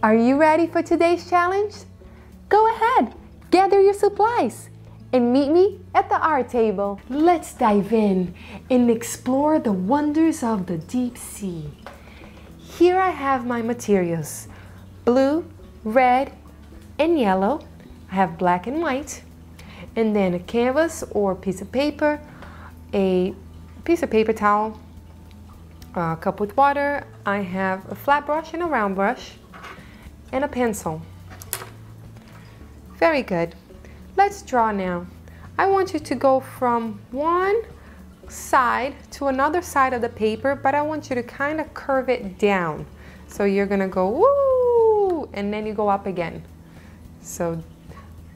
Are you ready for today's challenge? Go ahead, gather your supplies and meet me at the art table. Let's dive in and explore the wonders of the deep sea. Here I have my materials, blue, red, and yellow. I have black and white, and then a canvas or piece of paper, a piece of paper towel, a cup with water. I have a flat brush and a round brush, and a pencil. Very good. Let's draw now. I want you to go from one side to another side of the paper, but I want you to kind of curve it down. So you're gonna go woo, and then you go up again. So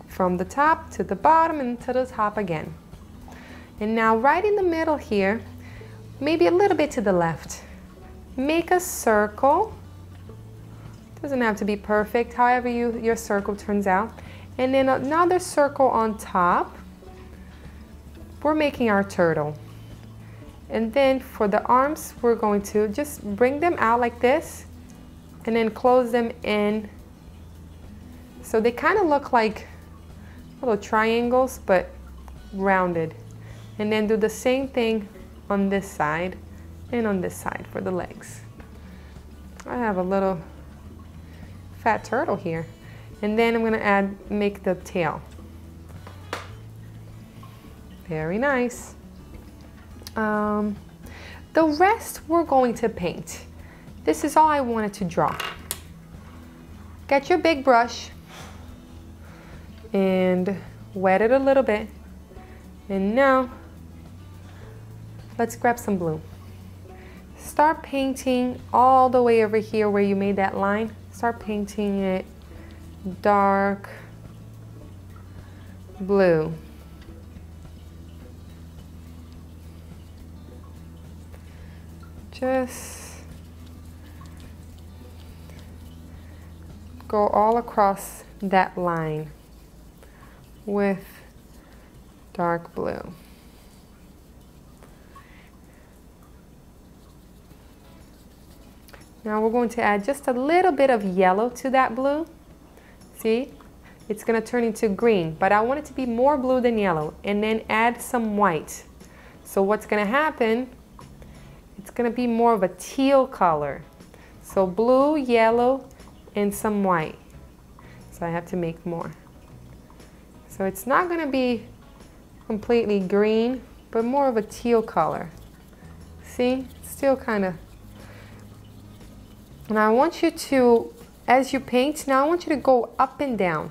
from the top to the bottom and to the top again. And now right in the middle here, maybe a little bit to the left, make a circle. Doesn't have to be perfect, however you, your circle turns out. And then another circle on top. We're making our turtle. And then for the arms, we're going to just bring them out like this and then close them in. So they kind of look like little triangles, but rounded. And then do the same thing on this side and on this side for the legs. I have a little fat turtle here. And then I'm gonna add, make the tail. Very nice. Um, the rest we're going to paint. This is all I wanted to draw. Get your big brush and wet it a little bit. And now, let's grab some blue. Start painting all the way over here where you made that line. Start painting it dark blue. Just go all across that line with dark blue. Now we're going to add just a little bit of yellow to that blue. See? It's going to turn into green, but I want it to be more blue than yellow. And then add some white. So what's going to happen, it's going to be more of a teal color. So blue, yellow, and some white. So I have to make more. So it's not going to be completely green, but more of a teal color. See? Still kind of and I want you to, as you paint, now I want you to go up and down.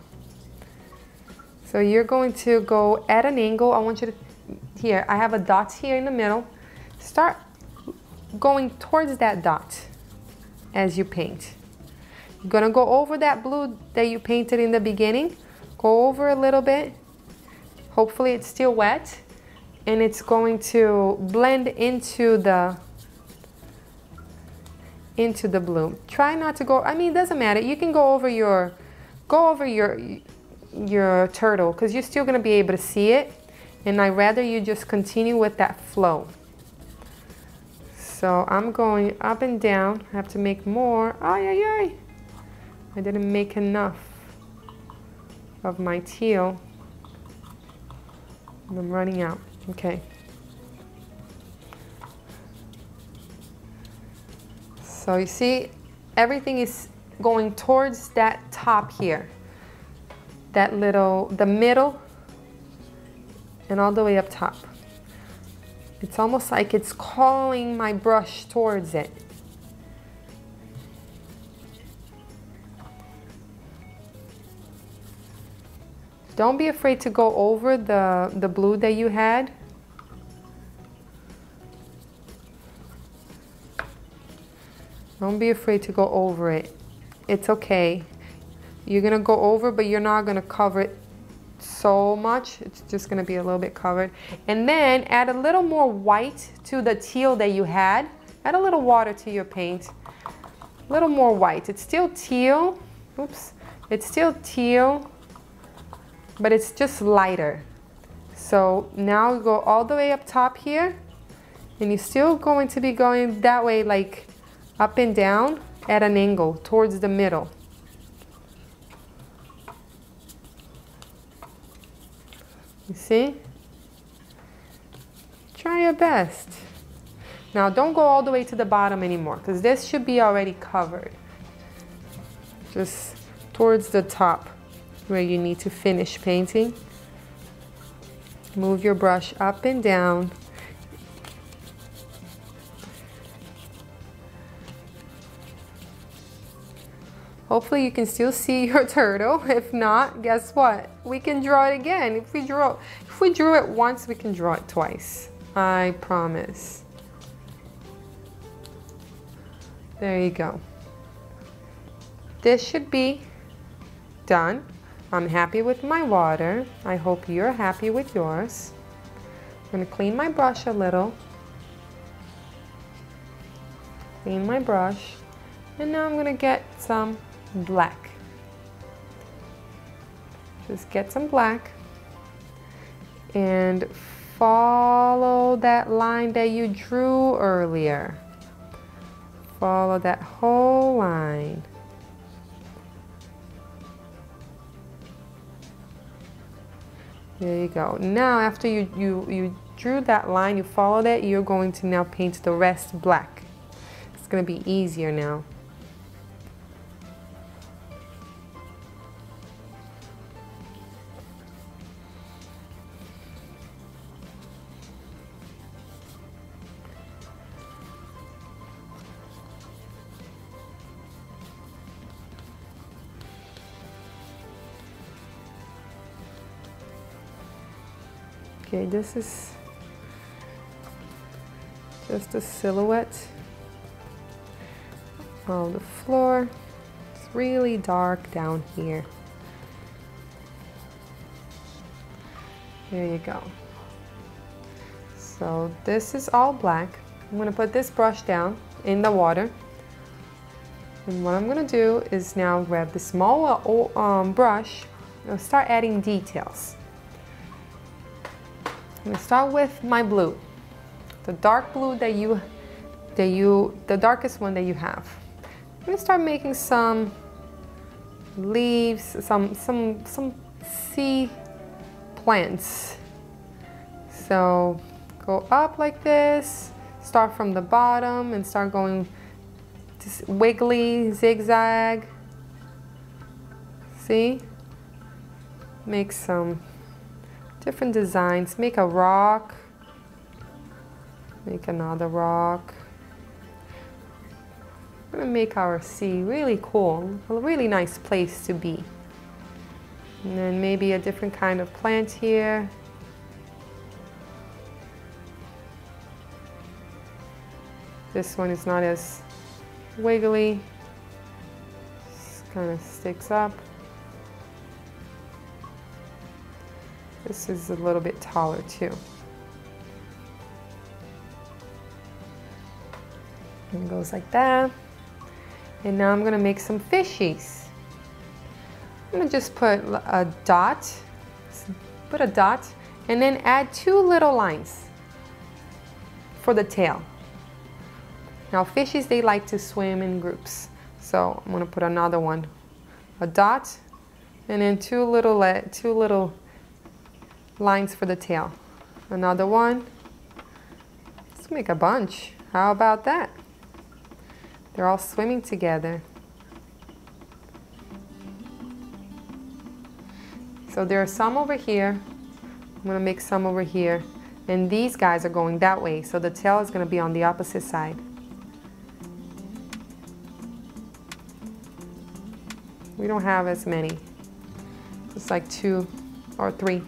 So you're going to go at an angle. I want you to, here, I have a dot here in the middle. Start going towards that dot as you paint. You're gonna go over that blue that you painted in the beginning. Go over a little bit. Hopefully it's still wet. And it's going to blend into the into the bloom. Try not to go, I mean, it doesn't matter. You can go over your, go over your, your turtle because you're still going to be able to see it. And I'd rather you just continue with that flow. So I'm going up and down. I have to make more. Ay, ay, ay. I didn't make enough of my teal. I'm running out. Okay. So you see, everything is going towards that top here. That little, the middle, and all the way up top. It's almost like it's calling my brush towards it. Don't be afraid to go over the, the blue that you had Don't be afraid to go over it. It's okay. You're gonna go over, but you're not gonna cover it so much. It's just gonna be a little bit covered. And then add a little more white to the teal that you had. Add a little water to your paint. A little more white. It's still teal. Oops. It's still teal, but it's just lighter. So now go all the way up top here and you're still going to be going that way like up and down at an angle towards the middle. You see? Try your best. Now don't go all the way to the bottom anymore because this should be already covered. Just towards the top where you need to finish painting. Move your brush up and down Hopefully you can still see your turtle. If not, guess what? We can draw it again. If we draw, if we drew it once, we can draw it twice. I promise. There you go. This should be done. I'm happy with my water. I hope you're happy with yours. I'm gonna clean my brush a little. Clean my brush. And now I'm gonna get some black. Just get some black and follow that line that you drew earlier. Follow that whole line. There you go. Now after you, you, you drew that line, you follow that, you're going to now paint the rest black. It's going to be easier now. Okay, this is just a silhouette of the floor. It's really dark down here. There you go. So this is all black. I'm gonna put this brush down in the water. And what I'm gonna do is now grab the small um, brush and start adding details. I'm gonna start with my blue. The dark blue that you, that you, the darkest one that you have. I'm gonna start making some leaves, some, some, some sea plants. So go up like this, start from the bottom and start going just wiggly, zigzag. See? Make some different designs. Make a rock. Make another rock. We're gonna make our sea really cool, a really nice place to be. And then maybe a different kind of plant here. This one is not as wiggly, just kind of sticks up. This is a little bit taller too. And goes like that. And now I'm gonna make some fishies. I'm gonna just put a dot, put a dot, and then add two little lines for the tail. Now fishies, they like to swim in groups. So I'm gonna put another one, a dot, and then two little, two little lines for the tail. Another one. Let's make a bunch. How about that? They're all swimming together. So there are some over here. I'm gonna make some over here. And these guys are going that way. So the tail is gonna be on the opposite side. We don't have as many. It's like two or three.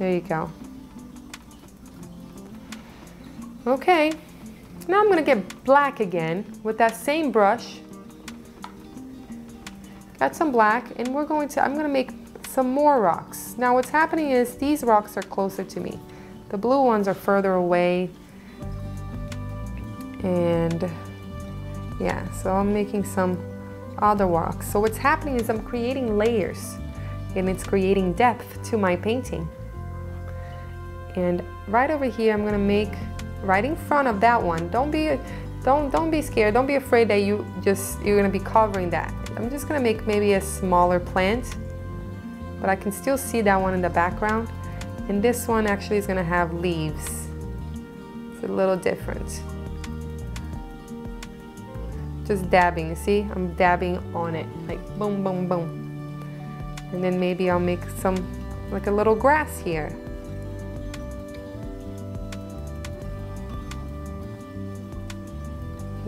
There you go. Okay, now I'm gonna get black again with that same brush. Got some black and we're going to, I'm gonna make some more rocks. Now what's happening is these rocks are closer to me. The blue ones are further away. And yeah, so I'm making some other rocks. So what's happening is I'm creating layers and it's creating depth to my painting. And right over here, I'm gonna make right in front of that one. Don't be, don't, don't be scared. Don't be afraid that you just, you're gonna be covering that. I'm just gonna make maybe a smaller plant, but I can still see that one in the background. And this one actually is gonna have leaves. It's a little different. Just dabbing, see? I'm dabbing on it, like boom, boom, boom. And then maybe I'll make some, like a little grass here.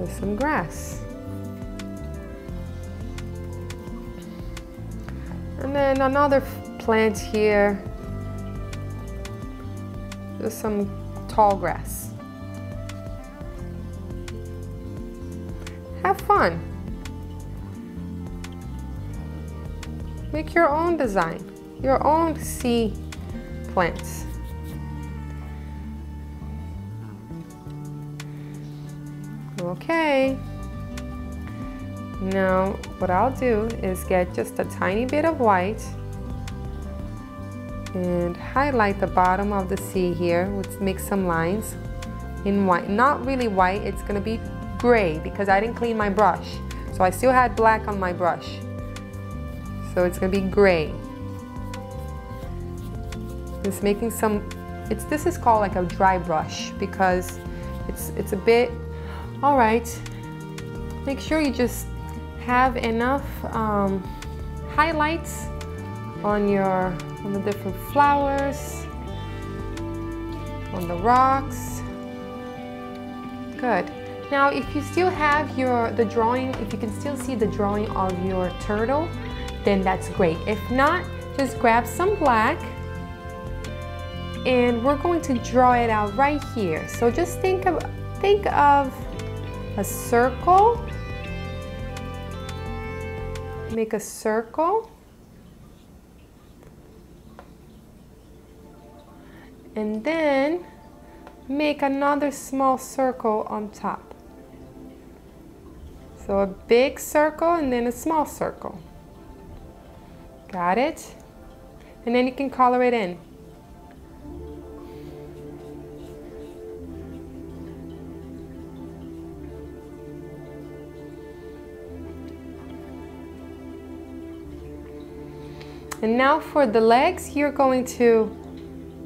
There's some grass. And then another plant here. There's some tall grass. Have fun. Make your own design, your own sea plants. Okay. Now, what I'll do is get just a tiny bit of white and highlight the bottom of the sea here. Let's make some lines in white. Not really white, it's gonna be gray because I didn't clean my brush. So I still had black on my brush. So it's gonna be gray. Just making some, it's this is called like a dry brush because it's, it's a bit, all right. Make sure you just have enough um, highlights on your on the different flowers on the rocks. Good. Now if you still have your the drawing if you can still see the drawing of your turtle then that's great. If not just grab some black and we're going to draw it out right here. So just think of think of a circle. Make a circle. And then make another small circle on top. So a big circle and then a small circle. Got it? And then you can color it in And now for the legs, you're going to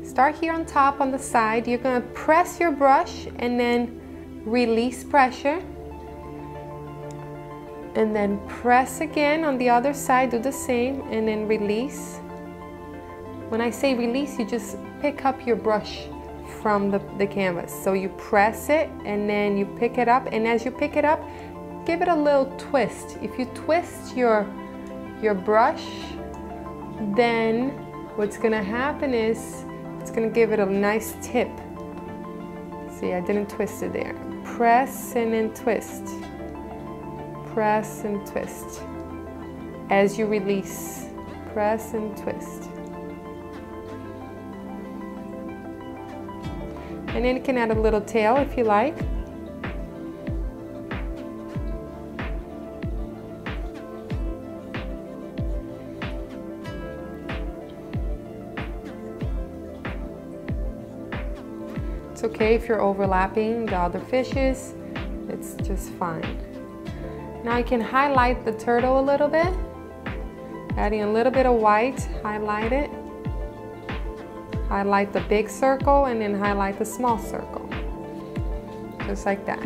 start here on top on the side. You're going to press your brush and then release pressure. And then press again on the other side, do the same, and then release. When I say release, you just pick up your brush from the, the canvas. So you press it and then you pick it up. And as you pick it up, give it a little twist. If you twist your, your brush, then what's gonna happen is it's gonna give it a nice tip. See, I didn't twist it there. Press and twist. Press and twist. As you release, press and twist. And then you can add a little tail if you like. It's okay if you're overlapping the other fishes, it's just fine. Now you can highlight the turtle a little bit, adding a little bit of white, highlight it. Highlight the big circle and then highlight the small circle, just like that.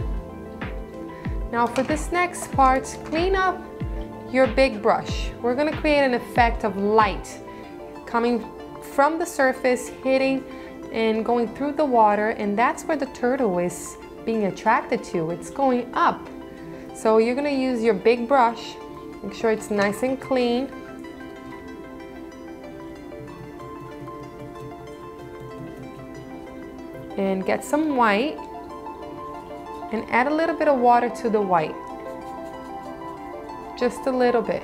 Now for this next part, clean up your big brush. We're gonna create an effect of light coming from the surface, hitting and going through the water and that's where the turtle is being attracted to. It's going up. So you're gonna use your big brush, make sure it's nice and clean. And get some white and add a little bit of water to the white. Just a little bit.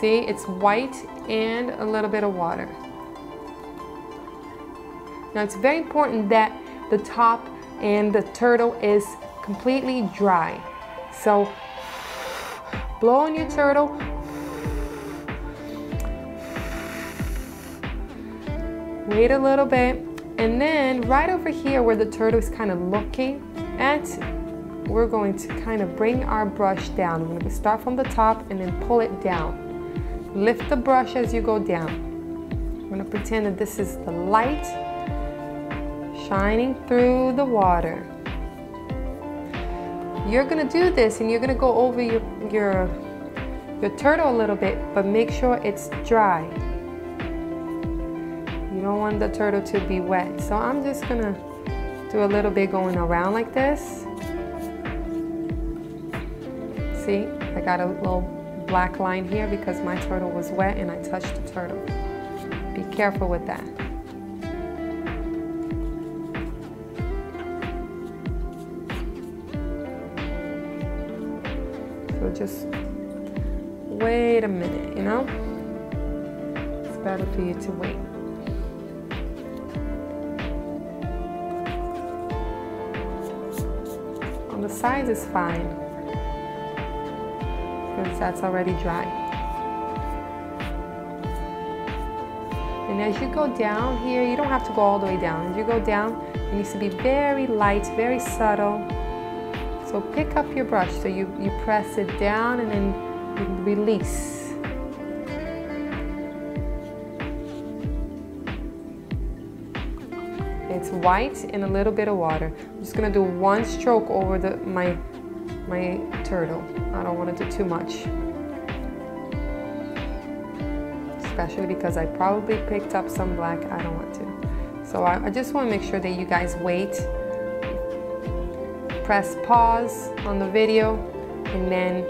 See, it's white and a little bit of water. Now it's very important that the top and the turtle is completely dry. So blow on your turtle. Wait a little bit. And then right over here where the turtle is kind of looking at, we're going to kind of bring our brush down. We're going to start from the top and then pull it down. Lift the brush as you go down. I'm going to pretend that this is the light shining through the water. You're gonna do this and you're gonna go over your, your, your turtle a little bit, but make sure it's dry. You don't want the turtle to be wet. So I'm just gonna do a little bit going around like this. See, I got a little black line here because my turtle was wet and I touched the turtle. Be careful with that. Just wait a minute, you know? It's better for you to wait. On the sides is fine because that's already dry. And as you go down here, you don't have to go all the way down. As you go down, it needs to be very light, very subtle. So pick up your brush. So you, you press it down and then release. It's white and a little bit of water. I'm just gonna do one stroke over the, my, my turtle. I don't want to do too much. Especially because I probably picked up some black. I don't want to. So I, I just want to make sure that you guys wait. Press pause on the video and then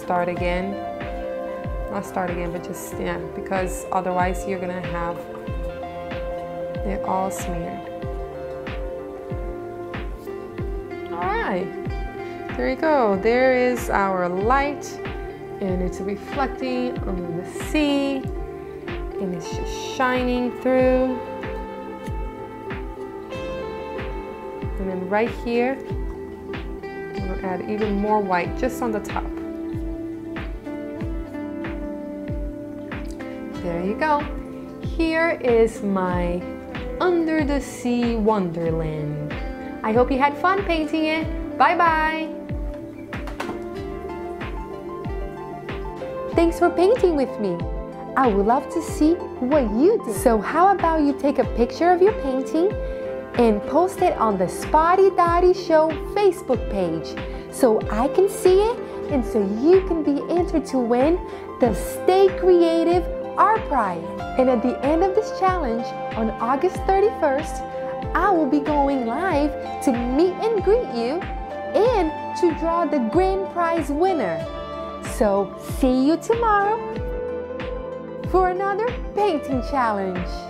start again. Not start again, but just, yeah, because otherwise you're to have it all smeared. All right. There you go. There is our light and it's reflecting on the sea and it's just shining through. And then right here, I'm gonna add even more white just on the top. There you go. Here is my under the sea wonderland. I hope you had fun painting it. Bye bye. Thanks for painting with me. I would love to see what you do. So how about you take a picture of your painting and post it on the Spotty Dotty Show Facebook page so I can see it and so you can be entered to win the Stay Creative Art Prize. And at the end of this challenge on August 31st, I will be going live to meet and greet you and to draw the grand prize winner. So see you tomorrow for another painting challenge.